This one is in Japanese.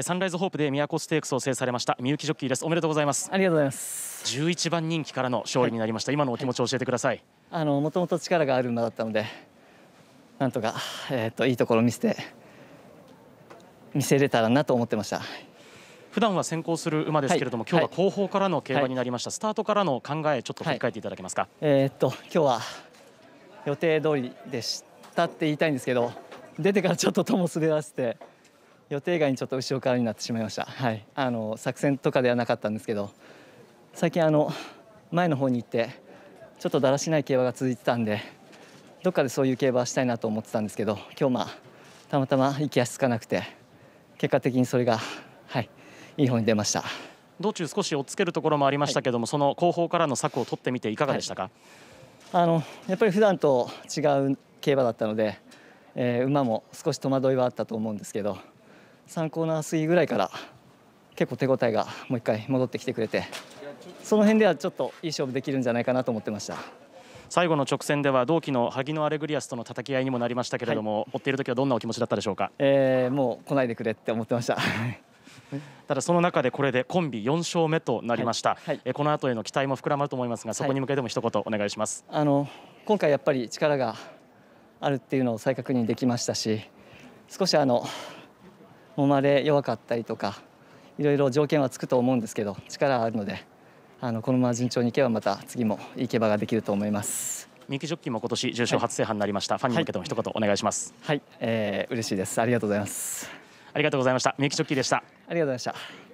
サンライズホープで都ステークスを制されましたみゆきジョッキーです。おめでとうございます。ありがとうございます。11番人気からの勝利になりました、はい、今のお気持ちを教えてください、あのもともと力がある馬だったのでなんとかえっ、ー、といいところを見せて見せれたらなと思ってました。普段は先行する馬ですけれども、はい、今日は後方からの競馬になりました、はい、スタートからの考えちょっと振り返っていただけますか、えー、っと今日は予定通りでしたって言いたいんですけど出てからちょっととも滑らせて予定外にちょっと後ろからになってしまいました、はい、あの作戦とかではなかったんですけど最近あの前の方に行ってちょっとだらしない競馬が続いてたんでどっかでそういう競馬したいなと思ってたんですけど今日まあたまたま行き足つかなくて結果的にそれがはいいい方に出ました。道中少し追っつけるところもありましたけども、はい、その後方からの策を取ってみていかがでしたか、はい、あのやっぱり普段と違う競馬だったので、えー、馬も少し戸惑いはあったと思うんですけど3コーナー過ぎぐらいから結構手応えがもう一回戻ってきてくれてその辺ではちょっといい勝負できるんじゃないかなと思ってました。最後の直線では同期の萩野アレグリアスとの叩き合いにもなりましたけれども、はい、追っている時はどんなお気持ちだったでしょうか、えー、もう来ないでくれって思ってました。ただその中でこれでコンビ4勝目となりました、はい。はい、えこの後への期待も膨らまると思いますがそこに向けても一言お願いします、あの今回やっぱり力があるっていうのを再確認できましたし少しあの揉まれ弱かったりとかいろいろ条件はつくと思うんですけど力はあるのであのこのまま順調にいけばまた次もいい競馬ができると思います。三木ジョッキーも今年重賞初制覇になりました、はい、ファンに向けても一言お願いします。はい、えー、嬉しいです。ありがとうございます。ありがとうございました。みゆきジョッキーでした。ありがとうございました。